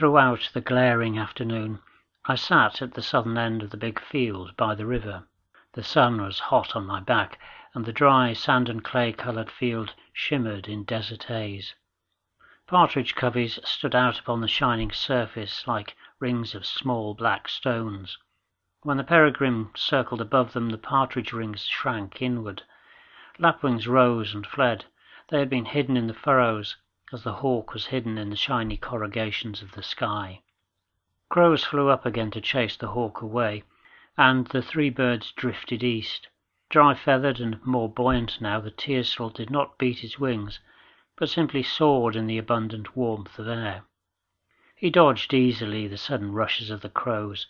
Throughout the glaring afternoon I sat at the southern end of the big field by the river. The sun was hot on my back, and the dry sand and clay coloured field shimmered in desert haze. Partridge coveys stood out upon the shining surface like rings of small black stones. When the peregrine circled above them the partridge rings shrank inward. Lapwings rose and fled; they had been hidden in the furrows, as the hawk was hidden in the shiny corrugations of the sky. Crows flew up again to chase the hawk away, and the three birds drifted east. Dry feathered and more buoyant now, the tiercel did not beat his wings, but simply soared in the abundant warmth of air. He dodged easily the sudden rushes of the crows,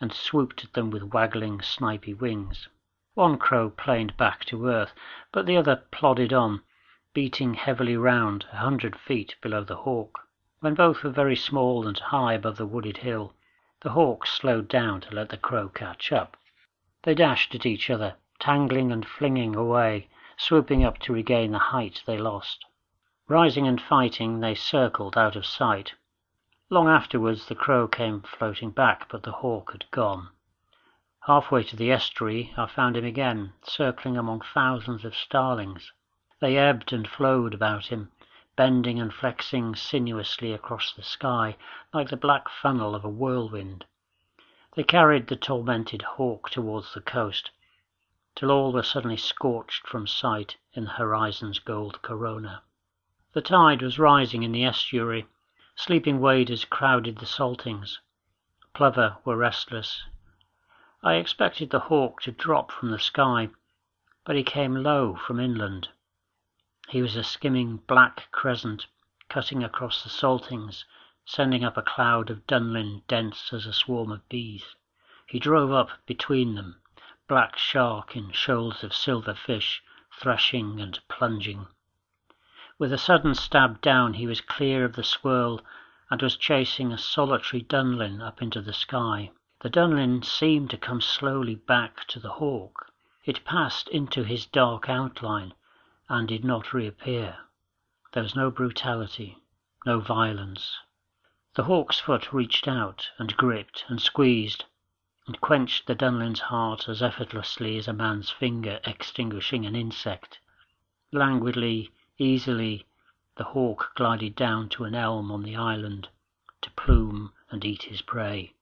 and swooped at them with waggling, snipy wings. One crow planed back to earth, but the other plodded on, beating heavily round a hundred feet below the hawk. When both were very small and high above the wooded hill, the hawk slowed down to let the crow catch up. They dashed at each other, tangling and flinging away, swooping up to regain the height they lost. Rising and fighting, they circled out of sight. Long afterwards the crow came floating back, but the hawk had gone. Halfway to the estuary I found him again, circling among thousands of starlings. They ebbed and flowed about him, bending and flexing sinuously across the sky, like the black funnel of a whirlwind. They carried the tormented hawk towards the coast, till all were suddenly scorched from sight in the horizon's gold corona. The tide was rising in the estuary. Sleeping waders crowded the saltings. Plover were restless. I expected the hawk to drop from the sky, but he came low from inland. He was a skimming black crescent, cutting across the saltings, sending up a cloud of dunlin dense as a swarm of bees. He drove up between them, black shark in shoals of silver fish, thrashing and plunging. With a sudden stab down he was clear of the swirl, and was chasing a solitary dunlin up into the sky. The dunlin seemed to come slowly back to the hawk. It passed into his dark outline, and did not reappear. There was no brutality, no violence. The hawk's foot reached out, and gripped, and squeezed, and quenched the dunlin's heart as effortlessly as a man's finger extinguishing an insect. Languidly, easily, the hawk glided down to an elm on the island, to plume and eat his prey.